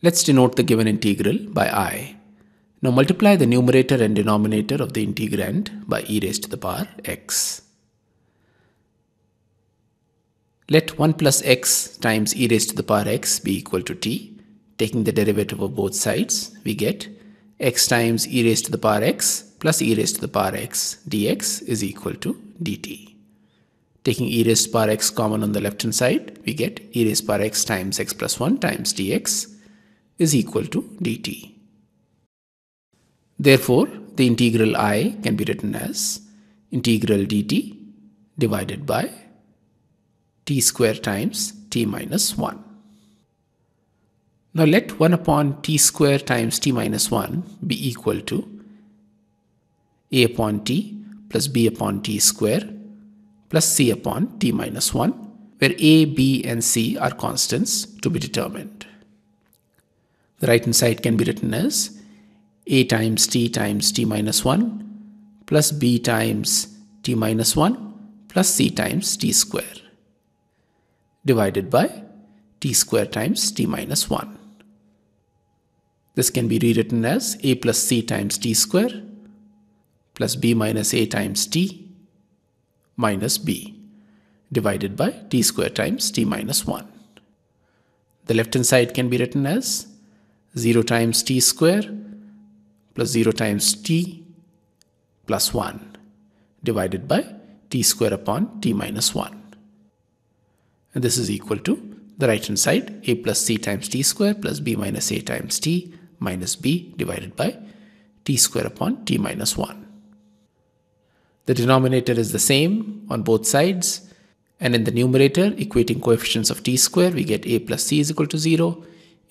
Let's denote the given integral by i. Now multiply the numerator and denominator of the integrand by e raised to the power x. Let 1 plus x times e raised to the power x be equal to t. Taking the derivative of both sides, we get x times e raised to the power x plus e raised to the power x dx is equal to dt. Taking e raised to the power x common on the left hand side, we get e raised to the power x times x plus 1 times dx is equal to dt. Therefore, the integral i can be written as integral dt divided by t square times t minus 1. Now let 1 upon t square times t minus 1 be equal to a upon t plus b upon t square plus c upon t minus 1 where a, b and c are constants to be determined. The right hand side can be written as a times t times t minus 1 plus b times t minus 1 plus c times t square divided by t square times t minus 1. This can be rewritten as a plus c times t square plus b minus a times t minus b divided by t square times t minus 1. The left hand side can be written as 0 times t square plus 0 times t plus 1 divided by t square upon t minus 1. And this is equal to the right hand side a plus c times t square plus b minus a times t minus b divided by t square upon t minus 1. The denominator is the same on both sides and in the numerator equating coefficients of t square we get a plus c is equal to 0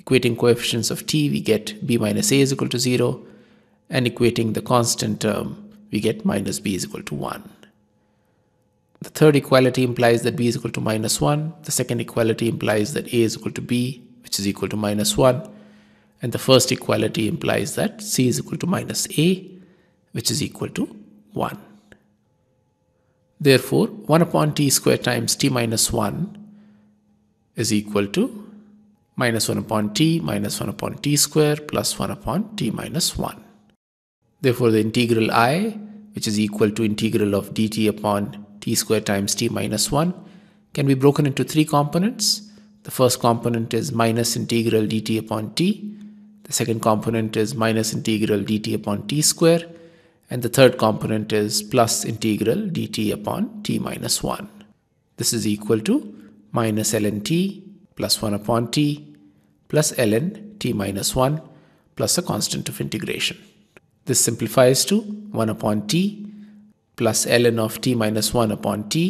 equating coefficients of t, we get b minus a is equal to 0. And equating the constant term, we get minus b is equal to 1. The third equality implies that b is equal to minus 1. The second equality implies that a is equal to b, which is equal to minus 1. And the first equality implies that c is equal to minus a, which is equal to 1. Therefore, 1 upon t square times t minus 1 is equal to minus 1 upon t minus 1 upon t square plus 1 upon t minus 1. Therefore, the integral i, which is equal to integral of dt upon t square times t minus 1, can be broken into three components. The first component is minus integral dt upon t. The second component is minus integral dt upon t square. And the third component is plus integral dt upon t minus 1. This is equal to minus ln t plus 1 upon t plus ln t minus 1 plus a constant of integration. This simplifies to 1 upon t plus ln of t minus 1 upon t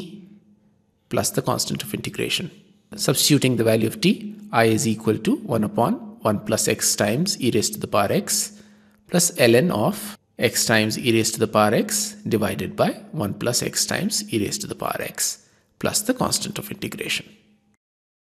plus the constant of integration. Substituting the value of t, i is equal to 1 upon 1 plus x times e raised to the power x plus ln of x times e raised to the power x divided by 1 plus x times e raised to the power x plus the constant of integration.